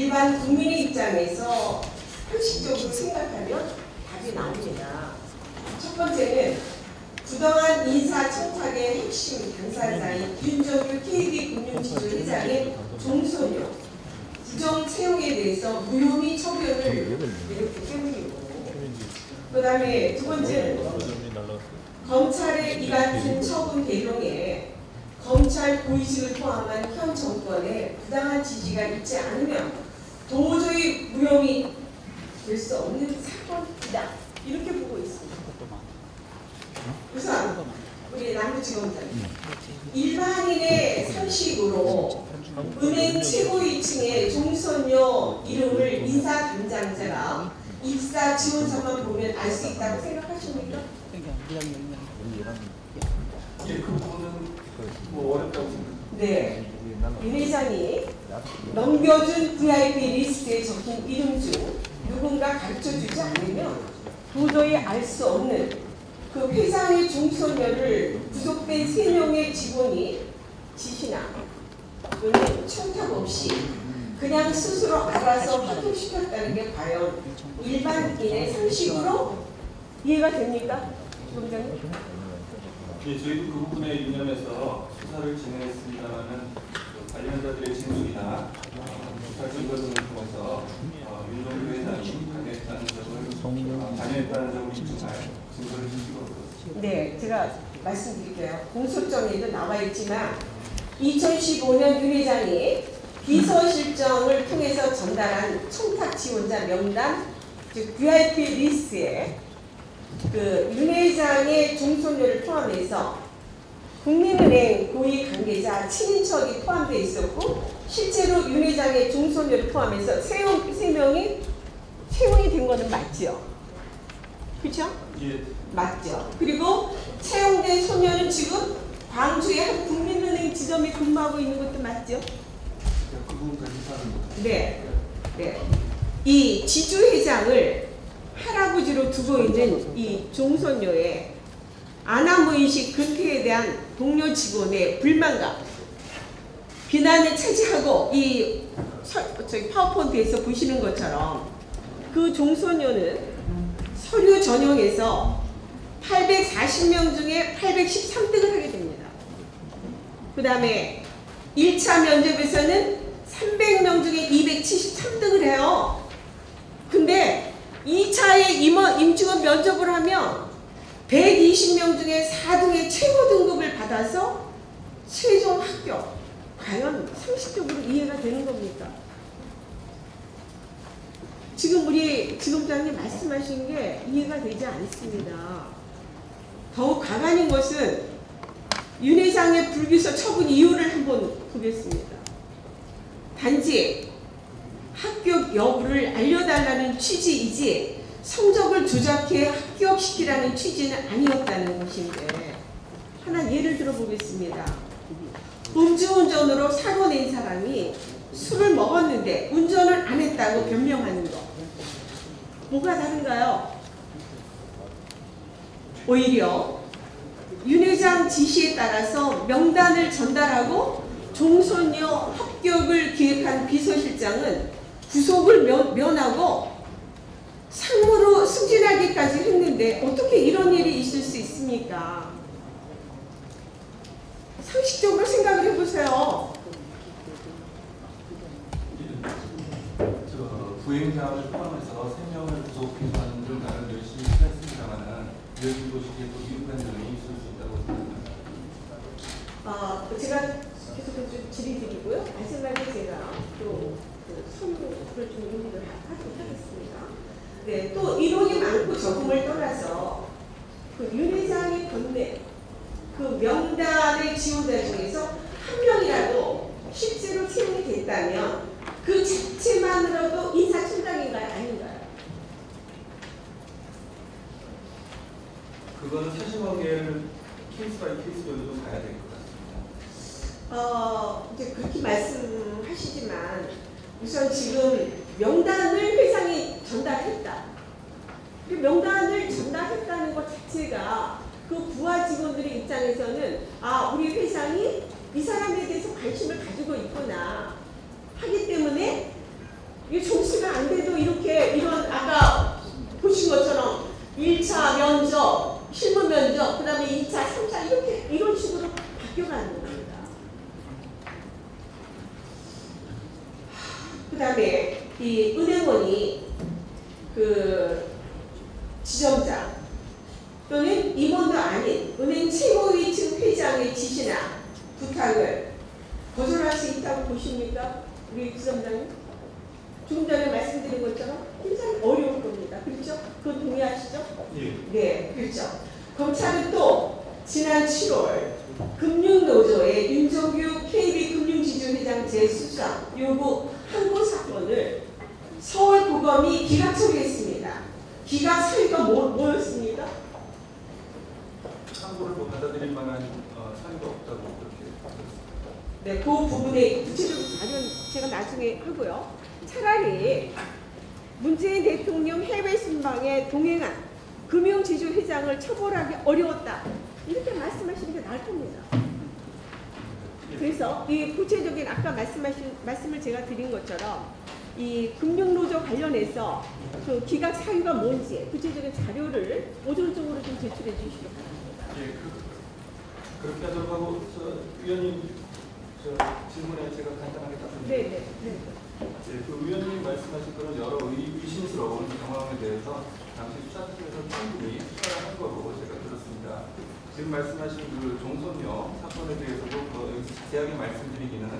일반 국민의 입장에서 현실적으로 생각하면 답이 나옵니다. 첫 번째는 그동안 인사청탁의 핵심 당사자인 윤정규 KB금융지주 회장의 종소녀 부정 채용에 대해서 무혐의 처벌을 내렸기 때문이고 그 다음에 두 번째는 검찰의 이 같은 처분 대응에 검찰 고위직을 포함한 현 정권의 부당한 지지가 있지 않으면 도저히 무혐의 될 수 없는 사건이다 이렇게 보고 있습니다. 우선 우리 남부지검장님 일반인의 상식으로 은행 최고위층의 종선료 이름을 인사 담당자가 입사 지원서만 보면 알 수 있다고 생각하십니까? 예, 그 부분은 뭐 어렵다고 생각합니다. 네. 윤 회장이 넘겨준 VIP 적힌 이름 중 누군가 가르쳐주지 않으면 도저히 알 수 없는 그 회장의 종소녀를 구속된 세 명의 직원이 지시나 또는 청탁 없이 그냥 스스로 알아서 활동시켰다는 게 과연 일반인의 상식으로 이해가 됩니까? 부장님? 예, 저희도 그 부분에 유념해서 수사를 진행했습니다만은 그 관련자들의 진술이나 수사 증거 등을 통해서 네, 제가 말씀드릴게요. 공소장에도 나와 있지만 2015년 윤 회장이 비서실정을 통해서 전달한 청탁 지원자 명단, 즉 VIP 리스트에 그 윤 회장의 종손녀를 포함해서 국민은행 고위 관계자 친인척이 포함되어 있었고 실제로 윤 회장의 종손녀를 포함해서 세, 명- 세 명이 된 거는 맞죠? 그렇죠? 예, 맞죠. 그리고 채용된 손녀는 지금 광주의 한 국민은행 지점에 근무하고 있는 것도 맞죠? 그 부분까지 네. 네. 이 지주 회장을 할아버지로 두고 있는 이 종선녀의 아나무인식 근태에 대한 동료 직원의 불만과 비난을 차지하고 이 서, 저기 파워포인트에서 보시는 것처럼 그 종소녀는 서류 전형에서 840명 중에 813등을 하게 됩니다. 그 다음에 1차 면접에서는 300명 중에 273등을 해요. 근데 2차에 임원, 임직원 면접을 하면 120명 중에 4등의 최고 등급을 받아서 최종 합격. 과연 상식적으로 이해가 되는 겁니까? 지금 우리 지검장님 말씀하신 게 이해가 되지 않습니다. 더욱 가관인 것은 윤 회장의 불기소 처분 이유를 한번 보겠습니다. 단지 합격 여부를 알려달라는 취지이지 성적을 조작해 합격시키라는 취지는 아니었다는 것인데 하나 예를 들어보겠습니다. 음주운전으로 사고 낸 사람이 술을 먹었는데 운전을 안 했다고 변명하는 거. 뭐가 다른가요? 오히려 윤 회장 지시에 따라서 명단을 전달하고 종소녀 합격을 기획한 비서실장은 구속을 면, 면하고 상무로 승진하기까지 했는데 어떻게 이런 일이 있을 수 있습니까? 상식적으로 생각을 해보세요. 저 부행장을 포함해서 3명을 구속해서하는 등 나름 열심히 했습니다만은 이런 도시에 또 위급한 점이 있을 수 있다고 생각합니다. 아, 제가 계속 좀 질의드리고요. 마지막에 제가 또그 선물을 좀 의미를 하도록 하겠습니다. 네, 또 이론이 많고 적음을 떠나서 그 윤 회장이 건넨 그 명단의 지원자 중에서 한 명이라도 실제로 채용이 됐다면 그 자체만으로도 인사청탁인가요? 아닌가요? 그거는 사실관계를 case by case별로 좀 봐야 될것 같습니다. 어, 이제 그렇게 말씀하시지만 우선 지금 명단을 회장이 전달했다. 그 명단을 전달했다는 것 자체가 그 부하 직원들의 입장에서는 아 우리 회장이 이 사람에 대해서 관심을 가지고 있구나 하기 때문에 이 정시가 안 돼도 이렇게 이런 아까 보신 것처럼 1차 면접, 실무 면접, 그 다음에 2차, 3차 이렇게 이런 식으로 바뀌어가는 이 은행원이 그 지점장 또는 임원도 아닌 은행 최고위층 회장의 지시나 부탁을 거절할 수 있다고 보십니까? 우리 지점장님? 조금 전에 말씀드린 것처럼 굉장히 어려울 겁니다. 그렇죠? 그건 동의하시죠? 예. 네, 그렇죠. 검찰은 또 지난 7월 금융노조의 윤종규 KB금융지주회장 재수사 요구 서울고검이 기각 처리했습니다. 기각 사유가 뭐, 뭐였습니까? 참고를 뭐 받아들일 만한 어, 사유가 없다고 그렇게. 네, 그 부분에 구체적인 자료는 제가 나중에 하고요. 차라리 문재인 대통령 해외 순방에 동행한 금융지주 회장을 처벌하기 어려웠다. 이렇게 말씀하시는 게 나을 겁니다. 그래서 이 구체적인 아까 말씀하신 말씀을 제가 드린 것처럼 이 금융노조 관련해서 그 기각 사유가 뭔지 구체적인 자료를 오전적으로 좀 제출해 주시기 바랍니다. 예, 그, 그렇게 하도록 하고 저 위원님 저 질문에 제가 간단하게 답변드릴게요. 네, 네, 네. 예, 그 의원님 말씀하신 그런 여러 의, 의심스러운 경험에 대해서 당시 수사팀에서 충분히 수사를 한 거로 제가 들었습니다. 지금 말씀하신 그 종선녀 사건에 대해서도 뭐 자세하게 말씀드리기는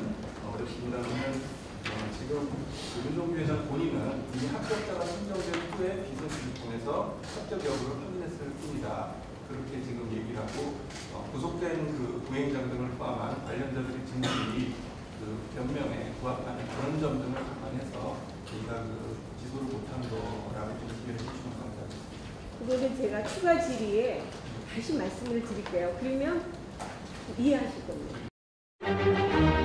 어렵습니다만 어, 지금 그 윤종규 회장 본인은 이미 합격자가 선정된 후에 비서실을 통해서 합격 여부를 확인했을 뿐이다. 그렇게 지금 얘기를 하고 어, 구속된 그 부행장 등을 포함한 관련자들의 증언이 그 변명에 부합하는 그런 점 등을 감안해서 저희가 그 기소를 못한 거라고 좀 이해를 해주시면 감사하겠습니다. 그거는 제가 추가 질의에 다시 말씀을 드릴게요. 그러면 이해하실 겁니다.